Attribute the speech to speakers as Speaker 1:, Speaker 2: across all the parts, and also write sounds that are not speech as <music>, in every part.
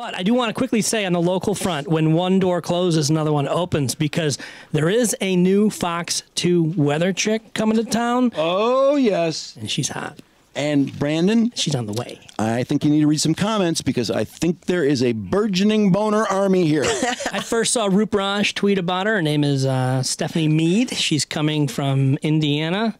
Speaker 1: But I do want to quickly say on the local front, when one door closes, another one opens because there is a new Fox 2 weather chick coming to town.
Speaker 2: Oh, yes.
Speaker 1: And she's hot.
Speaker 2: And Brandon,
Speaker 1: she's on the way.
Speaker 2: I think you need to read some comments because I think there is a burgeoning boner army here. <laughs> <laughs>
Speaker 1: I first saw Roop Raj tweet about her. Her name is uh, Stephanie Mead. She's coming from Indiana,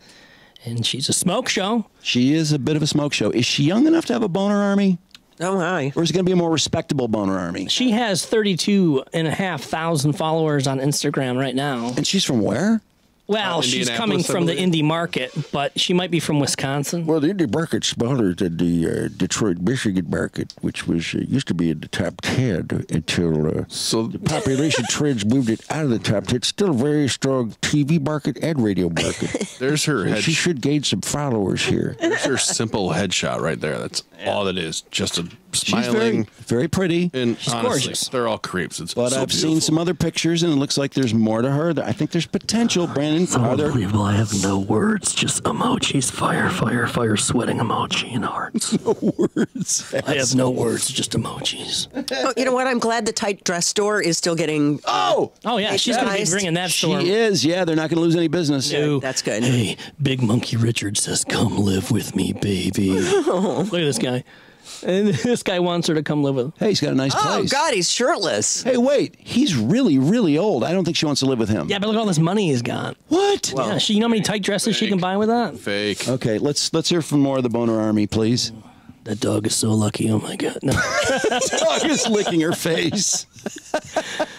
Speaker 1: and she's a smoke show.
Speaker 2: she is a bit of a smoke show. Is she young enough to have a boner army?
Speaker 3: Oh, hi.
Speaker 2: Or is it going to be a more respectable boner army?
Speaker 1: She has 32 and a half thousand followers on Instagram right now.
Speaker 2: And she's from where?
Speaker 1: Well,
Speaker 2: Uh,
Speaker 1: she's coming from the
Speaker 2: believe.
Speaker 1: Indy market, but she might be from Wisconsin.
Speaker 4: Well, the Indy market's smaller than the uh, Detroit, Michigan market, which was uh, used to be in the top ten until uh,
Speaker 5: so
Speaker 4: the population <laughs> trends moved it out of the top ten. It's still a very strong TV market and radio market. <laughs>
Speaker 5: There's her
Speaker 4: So
Speaker 5: head.
Speaker 4: she should gain some followers here.
Speaker 5: There's her simple headshot right there. That's all it is. Just a
Speaker 2: She's very, very pretty.
Speaker 5: and
Speaker 2: She's
Speaker 5: honestly,
Speaker 2: gorgeous.
Speaker 5: they're all creeps. It's
Speaker 2: But
Speaker 5: so
Speaker 2: I've seen some other pictures, and it looks like there's more to her. I think there's potential. Brandon, are there?
Speaker 6: Unbelievable. I have no words, just emojis. Fire, fire, fire, sweating emoji and hearts. <laughs>
Speaker 2: No words.
Speaker 6: I have no words, just emojis.
Speaker 3: Oh, you know what? I'm glad the tight dress store is still getting.
Speaker 2: Uh, oh,
Speaker 1: oh yeah, she's going to be bringing that
Speaker 2: short.
Speaker 1: She
Speaker 2: is. Yeah, they're not going to lose any business.
Speaker 1: No.
Speaker 3: That's good.
Speaker 6: Hey, Big Money Richard says, "Come live with me, baby." <laughs>
Speaker 1: Look at this guy. And <laughs> this guy wants her to come live with him.
Speaker 2: Hey, he's got a nice
Speaker 3: Oh
Speaker 2: place.
Speaker 3: God, he's shirtless.
Speaker 2: Hey, wait. He's really, really old. I don't think she wants to live with him.
Speaker 1: Yeah, but look at all this money he's got.
Speaker 2: What?
Speaker 1: yeah, she, you know how many tight dresses she can buy with that?
Speaker 5: Fake.
Speaker 2: Okay, let's let's hear from more of the boner army, please.
Speaker 6: That dog is so lucky. Oh my god. No. <laughs>
Speaker 2: Dog is licking her face. <laughs>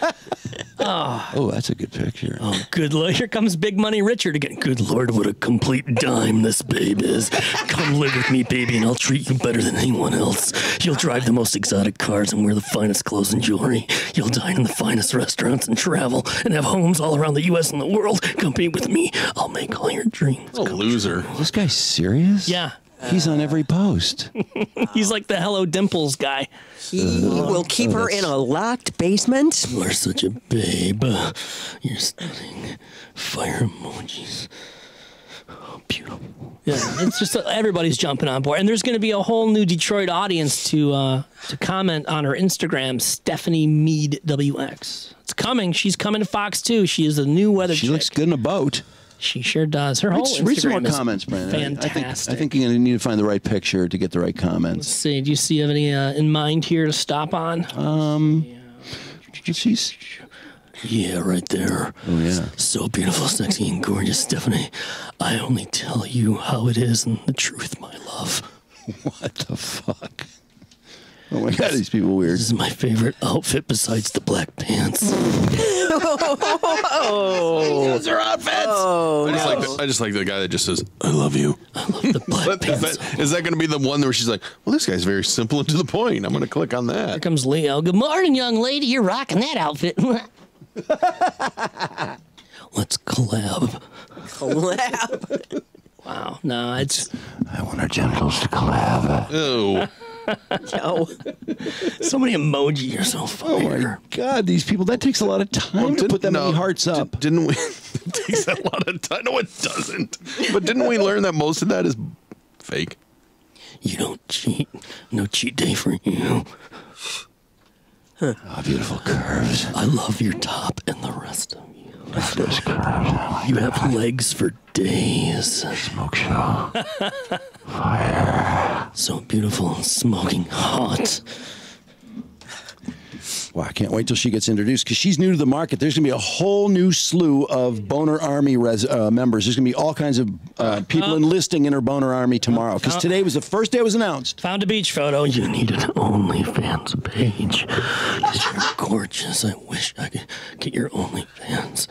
Speaker 2: Ah. oh, that's a good picture.
Speaker 6: Oh,
Speaker 1: Good lord, here comes Big Money Richard again.
Speaker 6: Good lord, what a complete dime this babe is. Come live with me, baby, and I'll treat you better than anyone else. You'll drive the most exotic cars and wear the finest clothes and jewelry. You'll dine in the finest restaurants and travel and have homes all around the U.S. and the world. Come be with me. I'll make all your dreams.
Speaker 5: A loser.
Speaker 2: This guy's serious?
Speaker 1: Yeah.
Speaker 2: He's on every post. <laughs>
Speaker 1: He's like the Hello Dimples guy.
Speaker 3: He will keep her in a locked basement.
Speaker 6: You are such a babe. Uh, You're stunning. Fire emojis. Oh, beautiful.
Speaker 1: Yeah, it's just uh, everybody's jumping on board, and there's going to be a whole new Detroit audience to uh, to comment on her Instagram, Stephanie Mead WX. It's coming. She's coming to Fox 2. She is a new weather.
Speaker 2: She
Speaker 1: chick.
Speaker 2: looks good in a boat.
Speaker 1: She sure does. Her whole
Speaker 2: Read, read some more
Speaker 1: is
Speaker 2: comments, Brandon. I- I think,
Speaker 1: Fantastic.
Speaker 2: I think you're going to need to find the right picture to get the right
Speaker 1: Let's
Speaker 2: comments.
Speaker 1: see. Do you see have any uh, in mind here to stop on?
Speaker 2: Um, she's.
Speaker 6: Yeah, right there.
Speaker 2: Oh yeah.
Speaker 6: So beautiful, sexy, and gorgeous, Stephanie. I only tell you how it is and the truth, my love. <laughs>
Speaker 2: What the fuck? Oh my god, these people weird.
Speaker 6: This is my favorite outfit besides the black pants. <laughs>
Speaker 3: oh,
Speaker 2: Those are outfits.
Speaker 3: oh
Speaker 5: I just, like the, I just like the guy that just says, "I love you."
Speaker 6: I love the black
Speaker 5: But is that, is that going to be the one where she's like, "Well, this guy's very simple and to the point. I'm going to click on
Speaker 1: Here
Speaker 5: that."
Speaker 1: comes Leo. Good morning, young lady. You're rocking that outfit. <laughs>
Speaker 6: Let's collab.
Speaker 3: collab. <laughs>
Speaker 1: wow. No, it's
Speaker 4: I want our genitals to collab.
Speaker 5: Oh, <laughs>
Speaker 6: So many emoji. You're so
Speaker 2: Oh my god, these people. That takes a lot of time to put that many hearts up.
Speaker 5: Di- didn't we? <laughs> it takes a lot of time. No, it doesn't. But didn't we learn that most of that is fake?
Speaker 6: You don't cheat. No cheat day for you.
Speaker 2: Oh, beautiful curves.
Speaker 6: I love your top and the rest of you.
Speaker 4: Those curves.
Speaker 6: You have legs for days.
Speaker 4: Smoke show. <laughs> Fire.
Speaker 6: So beautiful smoking hot.
Speaker 2: Wow, I can't wait till she gets introduced because she's new to the market. There's going to be a whole new slew of Boner Army res- uh, members. There's going to be all kinds of uh, people enlisting in her Boner Army tomorrow because today was the first day it was announced.
Speaker 1: found a beach photo.
Speaker 6: You need an OnlyFans page. 'Cause you're gorgeous. I wish I could get your OnlyFans.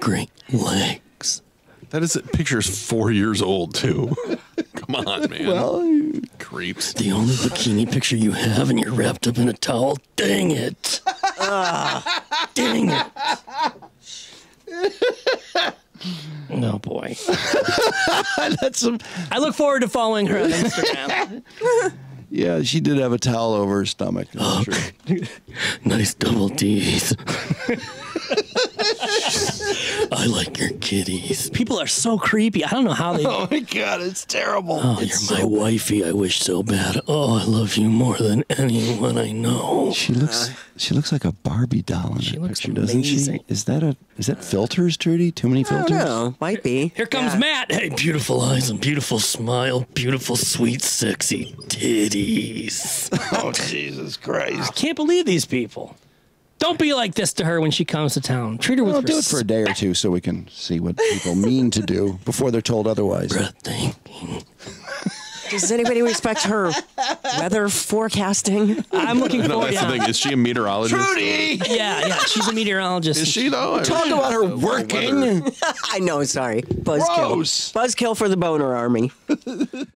Speaker 6: Great legs.
Speaker 5: That is picture is four years old too. <laughs> Come on, man.
Speaker 2: Well,
Speaker 5: Creeps.
Speaker 6: The only bikini picture you have, and you're wrapped up in a towel. Dang it! <laughs> Dang it!
Speaker 1: Oh boy. <laughs>
Speaker 2: that's some.
Speaker 1: I look forward to following her on Instagram. <laughs>
Speaker 2: Yeah, she did have a towel over her stomach. That's true.
Speaker 6: Nice double D's. I like your kitties.
Speaker 1: People are so creepy. I don't know how they. <laughs>
Speaker 5: Oh my god, it's terrible.
Speaker 6: Oh, you're my wifey. I wish so bad. Oh, I love you more than anyone I know.
Speaker 2: She looks. she looks like a Barbie doll in
Speaker 1: She
Speaker 2: that
Speaker 1: looks
Speaker 2: picture, doesn't she? Is that a? Is that filters, Trudy? Too many
Speaker 3: I don't
Speaker 2: filters?
Speaker 3: know. Might be.
Speaker 1: Here comes
Speaker 3: Yeah.
Speaker 1: Matt.
Speaker 6: Hey, beautiful eyes and beautiful smile, beautiful, sweet, sexy titties. <laughs>
Speaker 5: Oh Jesus Christ.
Speaker 1: Can't believe these people. Don't be like this to her when she comes to town. Treat her with
Speaker 2: Well, do it for a day or two so we can see what people mean to do before they're told otherwise.
Speaker 3: Does anybody respect her weather forecasting?
Speaker 1: I'm looking
Speaker 5: No,
Speaker 1: forward.
Speaker 5: that's the thing. Is she a meteorologist?
Speaker 2: Trudy,
Speaker 1: yeah, yeah. She's a meteorologist.
Speaker 5: Is she though?
Speaker 2: talk about her working. <laughs>
Speaker 3: I know. Sorry. Buzzkill. Buzzkill for the boner army. <laughs>